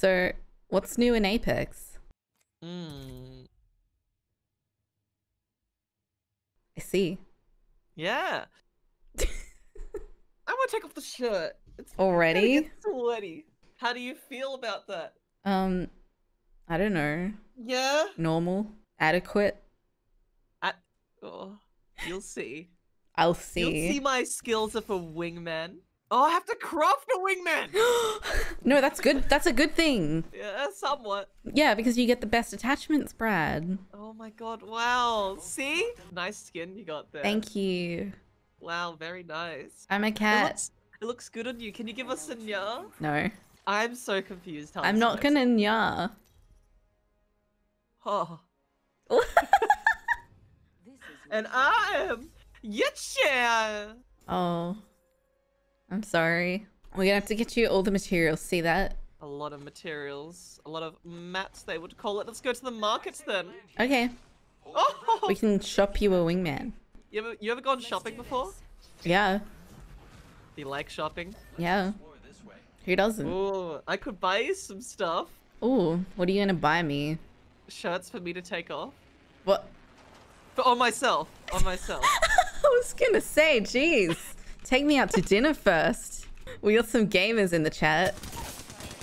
So, what's new in Apex? Hmm. I see. Yeah. I want to take off the shirt. It's Already? Sweaty. How do you feel about that? Um, I don't know. Yeah. Normal? Adequate? Oh, you'll see. I'll see. You'll see. see my skills of a wingman. Oh, I have to craft a wingman. no, that's good. That's a good thing. yeah, somewhat. Yeah, because you get the best attachments, Brad. Oh my god! Wow. See? Nice skin you got there. Thank you. Wow, very nice. I'm a It cat. looks, it looks good on you. Can you give us a nya? No, I'm so confused. How I'm not gonna nya. Oh. and I am Yetcha. Oh, I'm sorry. We're gonna have to get you all the materials. See that? A lot of materials, a lot of mats, they would call it. Let's go to the markets then. Okay, Oh, we can shop you a wingman. you ever you ever gone shopping before? Yeah, Do you like shopping? yeah. Who doesn't? Oh, I could buy you some stuff. Ooh, what are you gonna buy me? Shirts for me to take off. What? For on myself. On myself. I was gonna say, jeez. Take me out to dinner first. We got some gamers in the chat.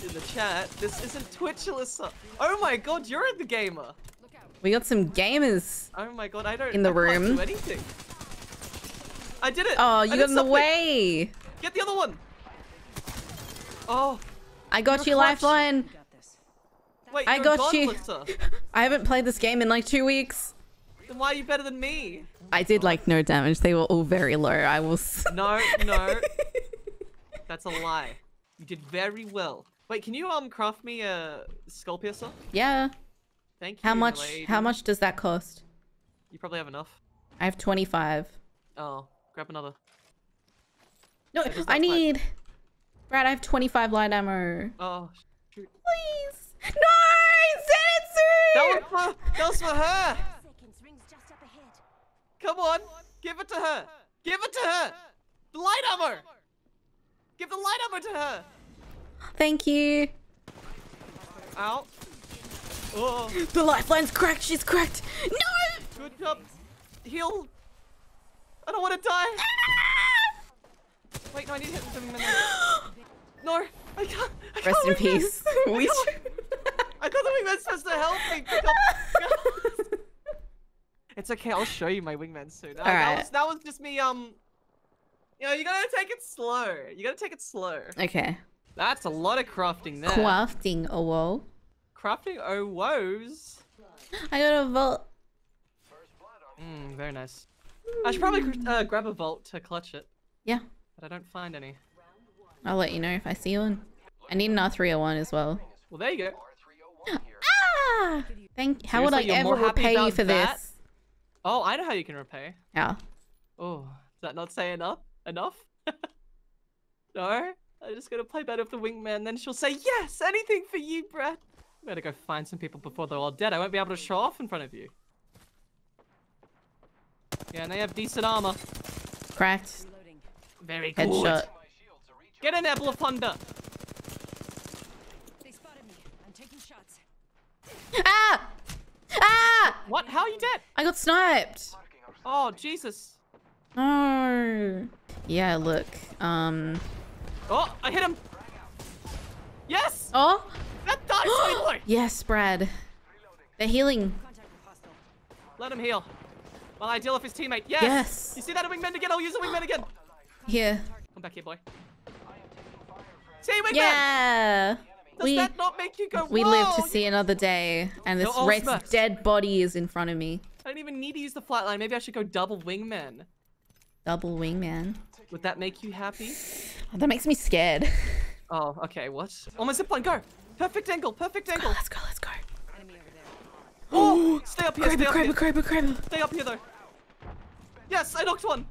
in the chat. This isn't Twitch, Alyssa. Oh my god, you're the gamer. We got some gamers. Oh my god, I don't In the I room. do anything. I did it. Oh, you got in the way. Get the other one. Oh, I got You're clutch. Lifeline. wait, I got you. I haven't played this game in like two weeks. Then why are you better than me? I did like no damage. They were all very low. I was. No, no. That's a lie. You did very well. Wait, can you um craft me a skull piercer? yeah. Thank you. How much? lady. How much does that cost? You probably have enough. I have 25. Oh, grab another. No, I need. Brad, I have 25 light ammo. Oh, shoot. Please. No, Zenitsu! That was for, that was for her. Seconds, rings just up ahead. Come on, give it to her. Give it to her. The light armor. Give the light armor to her. Thank you. Ow. Oh, The lifeline's cracked. She's cracked. No! good job. Heal. I don't want to die. Ah! Wait, no, I need to hit them. No, I can't. I Rest can't in peace. this. We can't- I thought the wingman's supposed to help me pick up. It's okay. I'll show you my wingman soon. Uh, that Alright. was that was just me. Um, you know, you gotta take it slow. You gotta take it slow. Okay. That's a lot of crafting there. Crafting a wall. crafting oh woes. I got a Volt. Mm, very nice. I should probably uh, grab a Volt to clutch it, Yeah. but I don't find any. I'll let you know if I see one. I need an R301 as well. Well, there you go. Ah! Thank. How would I ever repay you for that? this? Oh, I know how you can repay. Yeah. Oh, does that not say enough? Enough? no? I'm just gonna play better with the wingman, then she'll say, yes, anything for you, Brad. Better go find some people before they're all dead. I won't be able to show off in front of you. Yeah, and they have decent armor. Cracked. Very good. Headshot. Get an apple of thunder. They spotted me. I'm taking shots. Ah! What? How are you dead? I got sniped. Oh, Jesus. No. Yeah, look. Um. Oh, I hit him. Yes! Oh. That died. Yes, Brad. They're healing. Contact with hostile. Let him heal. While I deal with his teammate. Yes! Yes. You see that wingman again? I'll use the wingman again. Here. Come back here, boy. See, wingman! Yeah. Does We that not make you go, we live to see another day, and this You're all Wraith's smacked. dead body is in front of me. I don't even need to use the flatline. Maybe I should go double wingman. Double wingman. Would that make you happy? Oh, that makes me scared. Oh, okay, what? On my zipline, go! Perfect angle, perfect angle! let's go. Let's go. Enemy over there. Oh! Stay up here, Kraber, stay up Kraber, here! Kraber, Kraber. Stay up here, though! Yes, I knocked one!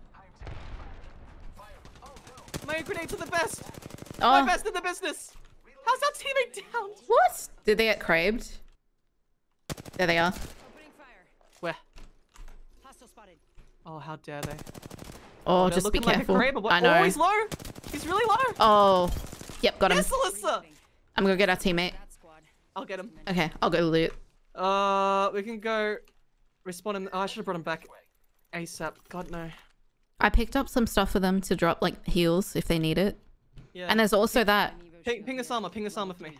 My grenades are the best! Oh. My best in the business! How's our teammate down? what? Did they get craved? There they are. Opening fire. Where? Hostile spotted. Oh, how dare they. Oh, They're just be looking like a careful. Kraber. I know. Oh, he's low! He's really low! Oh, yep, got him. Yes, Alyssa! I'm gonna get our teammate. Squad I'll get him. Okay, I'll go loot. Uh, we can go respawn him. Oh, I should have brought him back ASAP. God no. I picked up some stuff for them to drop like heals if they need it. Yeah. And there's also that. An Evo ping, shield ping this armor. Ping this armor for me.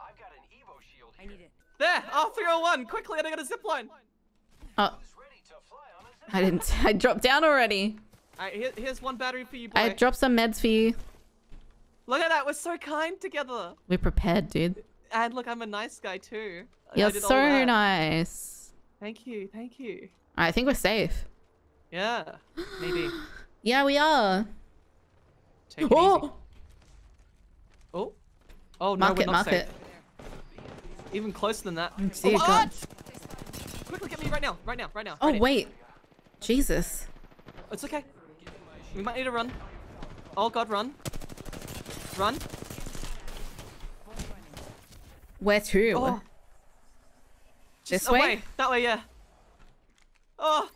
I've got an Evo shield I here. need it. There. Oh, 301. Quickly, I got a zip line. Uh, oh, Who's ready to fly on a zip I didn't. I dropped down already. All right, here, here's one battery for you, boy. I dropped some meds for you. Look at that. We're so kind together. We're prepared, dude. And look, I'm a nice guy too. I- I You're so nice. Thank you. Thank you. I think we're safe. Yeah. Maybe. Yeah, we are. Take it. Oh, Oh. Oh no, mark we're it, not safe. it. Even closer than that. Dear oh, God. what? Quickly, get me right now. Right now. Right now. Oh right wait, Jesus. It's okay. We might need to run. Oh God, run. Run. Where to? Oh. This Just way? That way, yeah. Oh.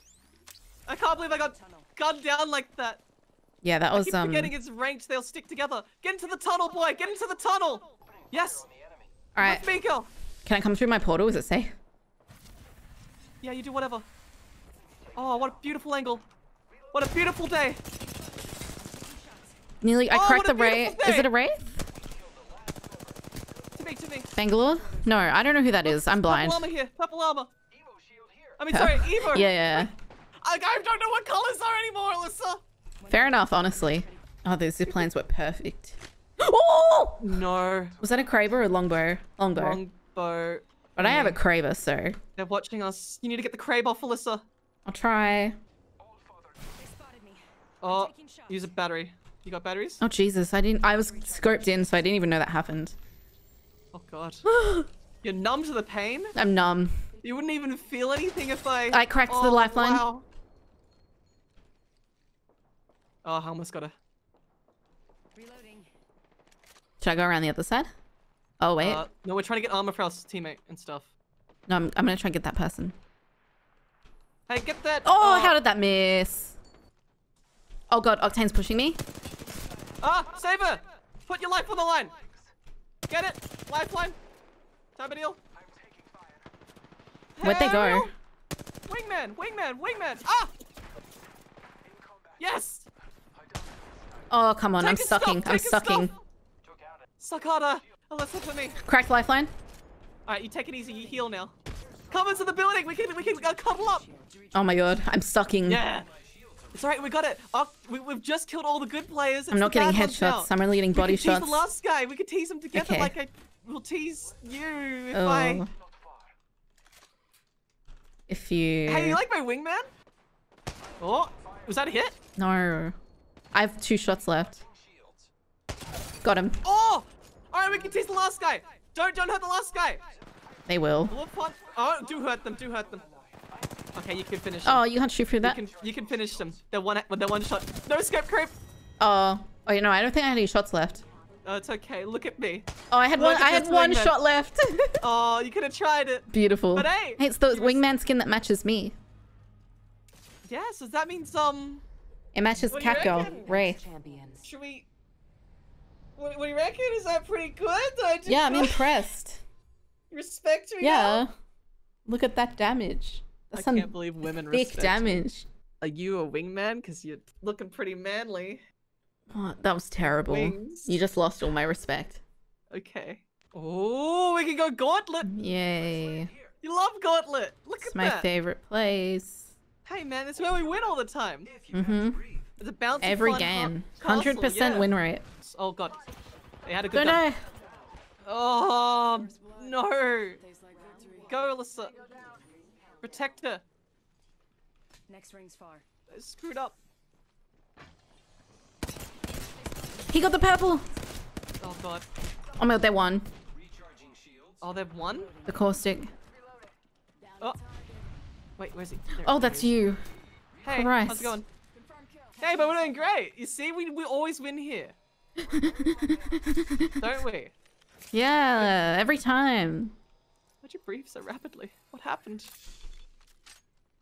I can't believe I got gunned down like that. Yeah, that I was keep um. forgetting it's ranked. They'll stick together. Get into the tunnel, boy. Get into the tunnel. Yes. All right, With me, girl. can I come through my portal? Is it safe? Yeah, you do whatever. Oh, what a beautiful angle. What a beautiful day. Nearly, I Oh, cracked the wraith. beautiful Is it a wraith? To me, to me. Bangalore? No, I don't know who that is. I'm blind. Purple armor here. Purple armor. Evo shield here. I mean, sorry, Evo. Yeah, yeah. I, I don't know what colors are anymore, Alyssa. Fair enough, honestly. Oh, those zip lines were perfect. Oh! No. Was that a Kraber or a longbow? Longbow. Wrong bow. But I have a Kraber, so They're watching us. You need to get the off, Alyssa. I'll try. They spotted me. Oh, use a battery. You got batteries? Oh Jesus, I didn't. I was scoped in, so I didn't even know that happened. Oh god. You're numb to the pain? I'm numb. You wouldn't even feel anything if I... I cracked the Oh, lifeline. Wow. Oh, I almost got a... Should I go around the other side? Oh wait, Uh, no, we're trying to get armor for our teammate and stuff. no, I'm, I'm gonna try and get that person. Hey, get that... Oh, uh, how did that miss? Oh god, Octane's pushing me. Ah, save her! Put your life on the line! Get it? Lifeline? Deal? Where'd they go? Wingman! Wingman! Wingman! Ah! Yes! Oh come on, I'm Take his sucking. I'm sucking. stuff. Harder! Alyssa, for me. Cracked lifeline. Alright, you take it easy. You heal now. Come into the building. We can we can uh, cuddle up. Oh my god, I'm sucking. Yeah. It's alright. We got it. Uh, we, we've just killed all the good players. It's I'm not getting headshots. I'm only getting We body can tease shots. the last guy. We could tease them together Okay. like I will tease you if Oh. I. If you. Hey, you like my wingman? Oh, was that a hit? No. I have two shots left. Got him. Oh! Alright, we can tease the last guy. Don't don't hurt the last guy. They will. Oh, do hurt them. Do hurt them. Okay, you can finish. them. Oh, you can't shoot through You that. can you can finish them. They're one they're one shot. No scope creep. Oh. Oh, you know, I don't think I had any shots left. Oh, it's okay. Look at me. Oh, I had Look one. I had one wingman. shot left. Oh, you could have tried it. Beautiful. But hey, it's the he was- wingman skin that matches me. Yeah, so that means um, It matches What do you Catgirl. Wraith. Champions. should we? What, what do you reckon? Is that pretty good? I just Yeah, I'm impressed. respect me. Yeah. now? Look at that damage. I That's some can't believe women thick respect me. damage. Are you a wingman? Because you're looking pretty manly. Oh, that was terrible. Wings. You just lost all my respect. Okay. Oh, we can go gauntlet. Yay. You love gauntlet. Look It's at that. It's my favorite place. Hey man, it's where we win all the time. Mm-hmm. It's a bouncy Every game. 100% yeah. win rate. Oh god. They had a good Don't gun. know. Oh no. Tastes like victory. Go, Alyssa. Protect her. Next ring's far. They screwed up. He got the purple. Oh god. Oh my god, they won. Oh, they've won? The caustic. Oh. Wait, where's he? There Oh, that's you. Hey, how's it going? Hey, but we're doing great. You see, we, we always win here. Don't we? Yeah, every time. Why'd you breathe so rapidly? What happened?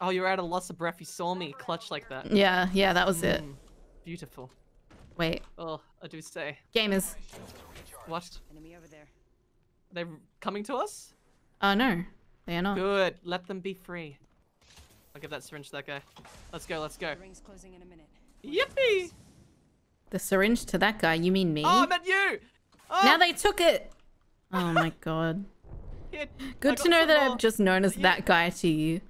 Oh, you're out of loss of breath. You saw me clutch like that. Yeah, yeah, that was it. Mm, beautiful. Wait, Oh, I do say. gamers. What? Enemy over there. They're coming to us? Oh no, they are not. Good. Let them be free. I'll give that syringe to that guy. Let's go, let's go. The ring's closing in a minute. Yippee! The syringe to that guy. You mean me? Oh, I meant you! Oh, now they took it. Oh my god. here. Good to know that more. I'm just known as that guy to you.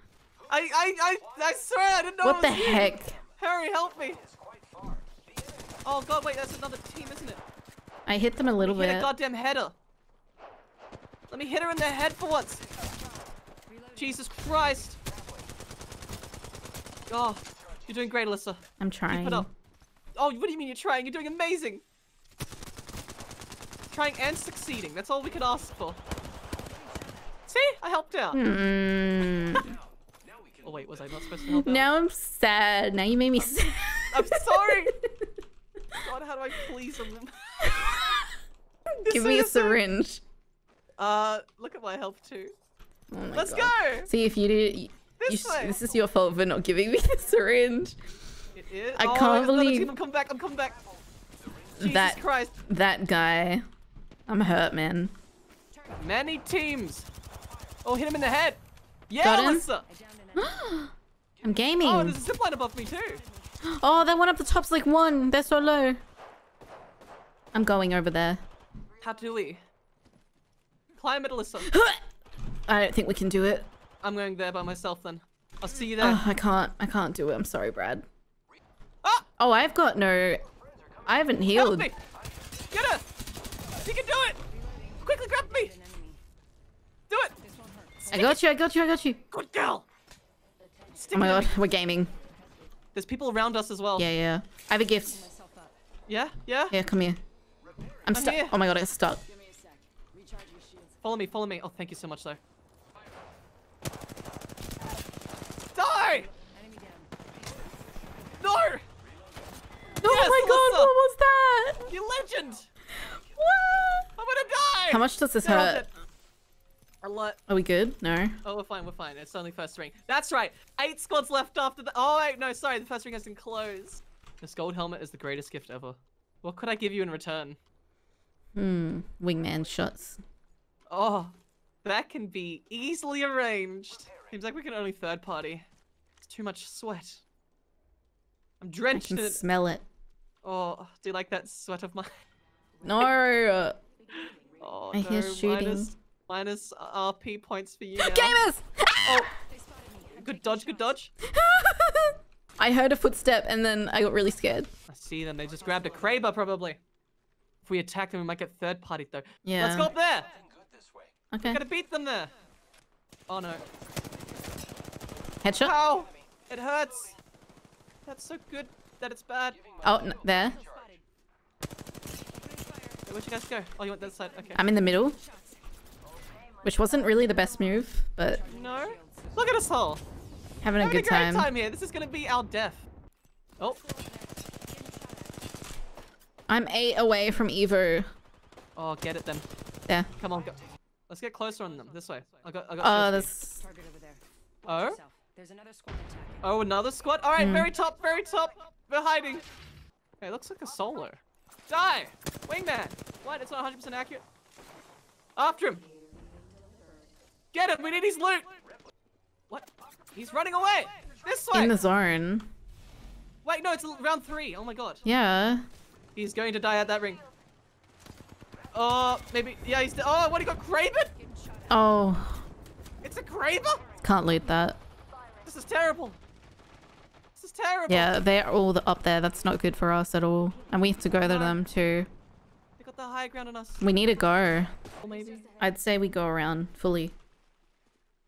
I, I, I, I swear I didn't know What the you. heck? Harry, help me! Oh god, wait, that's another team, isn't it? I hit them a little bit. Hit a goddamn header. Let me hit her in the head for once. Jesus Christ. Oh, you're doing great, Alyssa. I'm trying. Oh, what do you mean you're trying? You're doing amazing. Trying and succeeding. That's all we could ask for. See? I helped out. Mm. Oh wait, was I not supposed to help out? now I'm sad. Now you made me sad. I'm sorry. God, how do I please them? Give me a syringe. Uh, look at my health too. Oh my Let's God. go. See if you do. This you- way. this is your fault for not giving me the syringe. It is. I oh, can't believe-. I'm coming back. I'm coming back. Jesus That- Christ. That guy. I'm hurt, man. Many teams. Oh, hit him in the head. Yeah, Got him? Alyssa. I downed an I'm gaming. Oh, Oh, there's a zipline above me too. Oh, that one up the top's like one. They're so low. I'm going over there. How do we? Climb it, Alyssa. I don't think we can do it. I'm going there by myself then. I'll see you there. Oh, I can't. I can't do it. I'm sorry, Brad. ah! Oh, I've got no. I haven't Help healed. me! Get her! You can do it! Quickly grab me! Do it! This won't hurt. I got you. I got you. I got you. Good girl! Stick Oh my god, me. we're gaming. There's people around us as well. Yeah, yeah. I have a gift. Yeah? Yeah? Here, come here. I'm stuck. Oh my god, I got stuck. Give me a sec. Recharge your shields. Follow me, follow me. Oh, thank you so much, though. Die! Down. No! Oh Yes, my god, Alyssa. what was that? You legend! What? I'm gonna die! How much does this They're hurt? A lot. Are we good? No. Oh, we're fine, we're fine. It's only first ring. That's right. Eight squads left after the. Oh, wait, no, sorry. The first ring has been closed. This gold helmet is the greatest gift ever. What could I give you in return? Hmm. Wingman shots. Oh, that can be easily arranged. Seems like we can only third party. It's too much sweat. I'm I drenched can in it. smell it. Oh, do you like that sweat of mine? No. Oh, I no. hear shooting. Minus, minus RP points for you now. Gamers! Oh, good dodge, good dodge. I heard a footstep and then I got really scared. I see them. They just grabbed a Kraber, probably. If we attack them, we might get third party though. Yeah. Let's go up there. Good this way. Okay. Gotta beat them there. Oh no. Headshot. Ow! It hurts. That's so good that it's bad. Oh, n- there. Wait, where'd you guys go? Oh, you went that side. Okay. I'm in the middle. Which wasn't really the best move, but No. Look at us all. having a good a time. time here. This is gonna be our death. Oh. I'm eight away from Evo. Oh, get it then. There. Come on, go. Let's get closer on them. This way. I got. I got. Oh, shield that's. Target over there. Oh. Yourself. There's another squad attacking. Oh, another squad. All right, Hmm. very top, very top. We're hiding. Okay, looks like a solo. Die, wingman. What? It's not 100% accurate. After him. Get him. We need his loot. What? He's running away. This way. In the zone. Wait, no, it's round three. Oh my god. Yeah. He's going to die at that ring. Oh, maybe. Yeah, he's. Oh, what? He got Craven? Oh, It's a Craven? can't loot that. This is terrible. This is terrible. Yeah, they're all the, up there. That's not good for us at all. And we have to go to them too. They got the high ground on us. We need to go. Or maybe. I'd say we go around fully.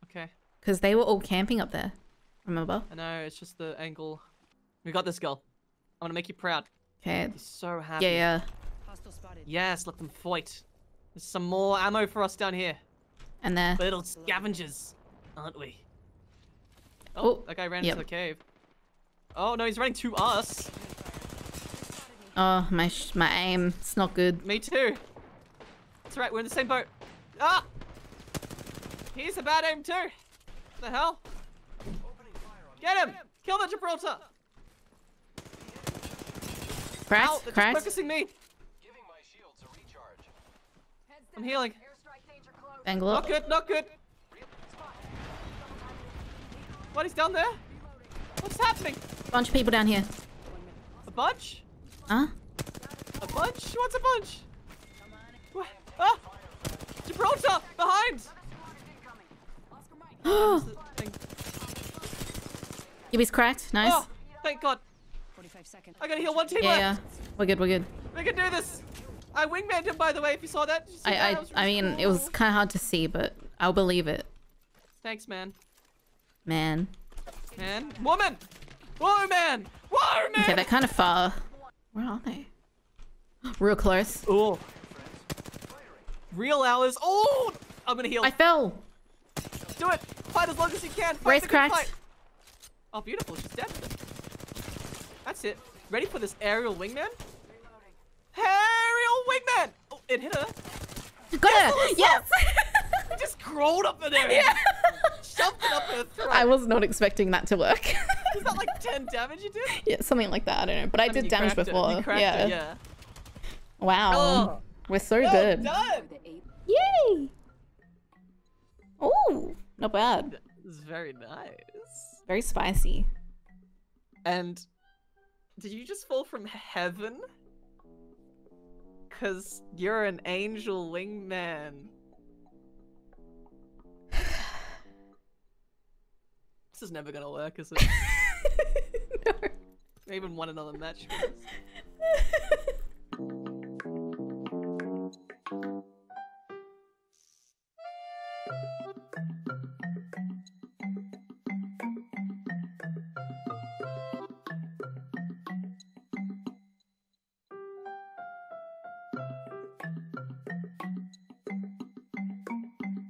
Okay. Because they were all camping up there. Remember? I know, it's just the angle. We got this girl. I'm gonna make you proud. Okay. He's so happy. Yeah, yeah. Hostile spotted. Yes, let them fight. There's some more ammo for us down here. And there. Little scavengers, aren't we? Oh, Oh, that guy ran yep. into the cave. Oh no, he's running to us. Oh, my sh my aim. It's not good. Me too. That's right, we're in the same boat. Ah! He's a bad aim too. What the hell? Get him! Kill the Gibraltar! Ow, Cracked? they're focusing me. Giving my shields a recharge. I'm healing. Airstrike danger Bangalore. Not good, not good. What, he's down there? What's happening? Bunch of people down here. A bunch? Huh? A bunch? What's a bunch? What? Ah! Gibraltar! Behind! Thing. Gibby's cracked. Nice. Oh, thank God. 45 seconds. I gotta heal one team yeah, left. yeah. We're good, we're good. We can do this. I wingmanned him, by the way, if you saw that. You that? I, That I, I mean, it was kind of hard to see, but I'll believe it. Thanks, man. Man. Man. Woman! Whoa, man! Whoa, man! Okay, they're kind of far. Where are they? Real close. Oh. Real hours. Oh! I'm gonna heal. I fell. Do it! Fight as long as you can. Fight Race the good cracked. fight. Oh, beautiful. She's dead. That's it. Ready for this aerial wingman? Aerial Oh, hit her. Got her! Yes! It just crawled up in there. yeah. Shoved it up her throat. I was not expecting that to work. Is that like 10 damage you did? yeah, something like that. I don't know. But I, mean, did damage before. Yeah. it, yeah. Wow. Oh. We're so Well good. done. Yay! Oh, not bad. It's very nice. Very spicy. And did you just fall from heaven? Cause you're an angel wingman. this is never gonna work, is it? no. I even won another match.